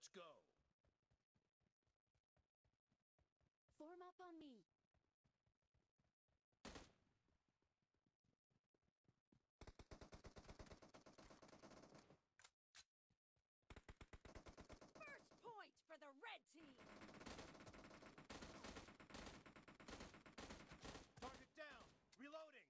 Let's go. Form up on me. First point for the red team. Target down. Reloading.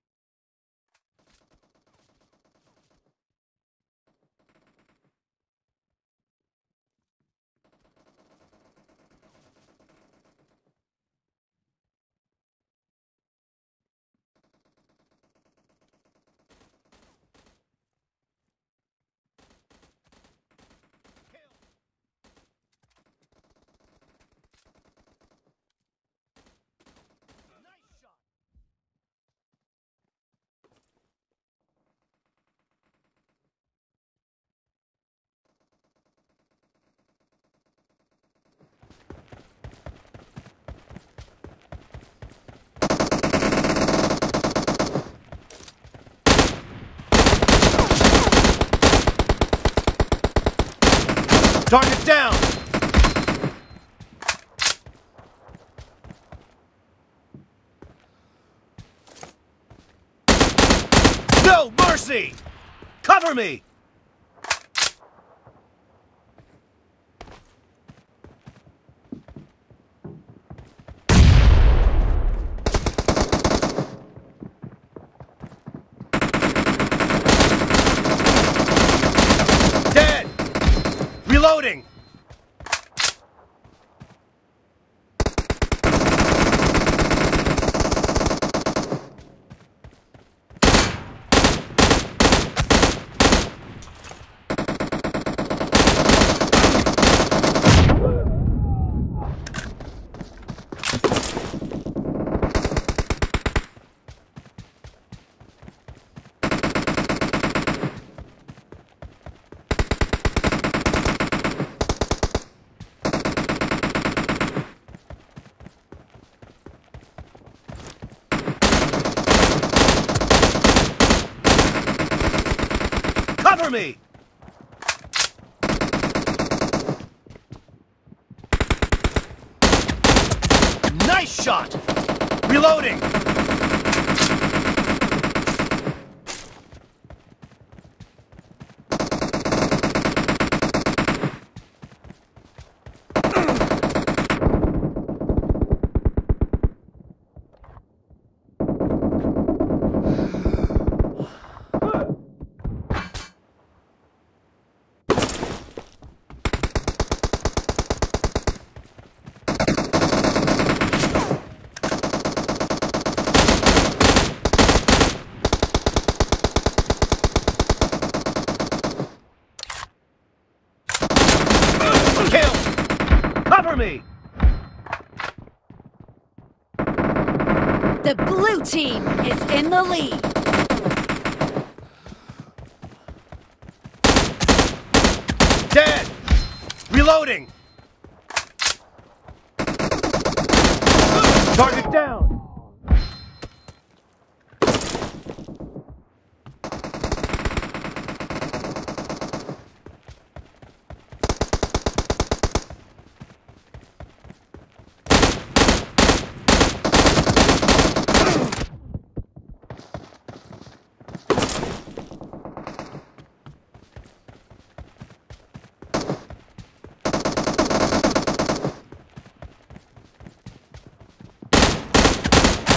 Kill. Nice shot. Target down! No mercy! Cover me! Dead! Reloading! Me! Nice shot! Reloading! Kill! Cover me! The blue team is in the lead. Dead! Reloading! Target down!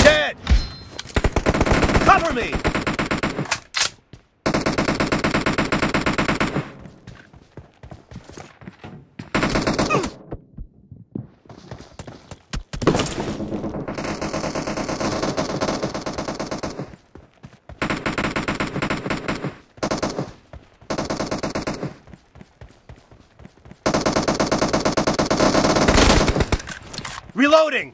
Dead! Me! Reloading!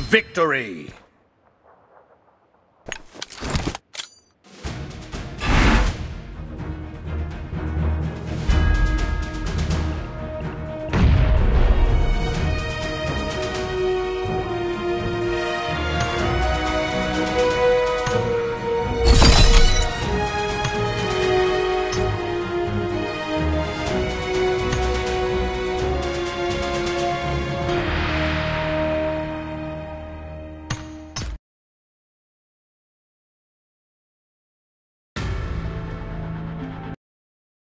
victory!